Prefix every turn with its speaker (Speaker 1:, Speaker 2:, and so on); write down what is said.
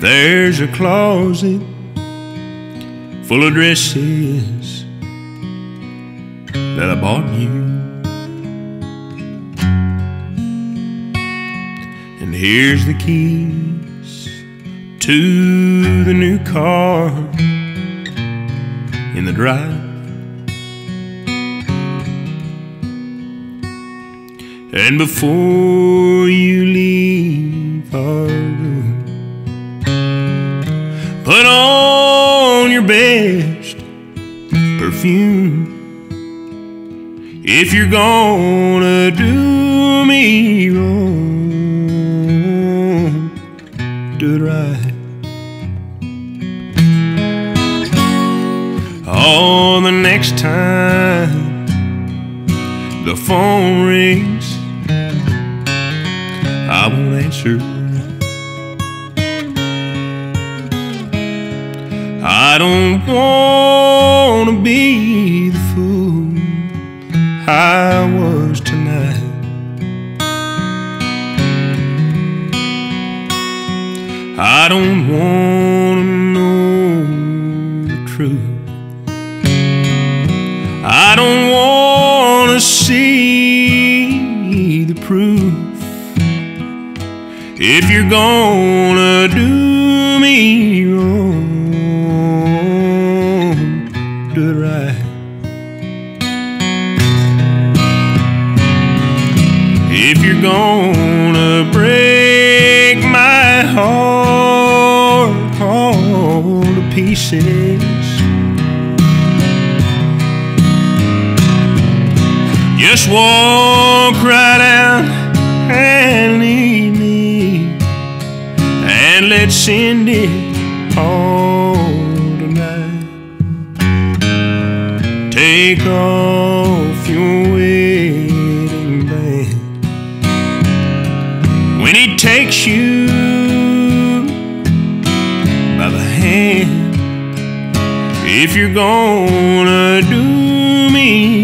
Speaker 1: There's a closet full of dresses that I bought you. And here's the keys to the new car in the drive. And before you leave our room, put on your best perfume. If you're gonna do me wrong, do it right. Oh, the next time the phone rings, I won't answer. I don't want to be the fool I was tonight. I don't want to know the truth. I don't want to see the proof. If you're gonna do me wrong, right. If you're gonna break my heart all to pieces, just walk right out and leave me, and let's end it all Take off your wedding band when he takes you by the hand. If you're gonna do me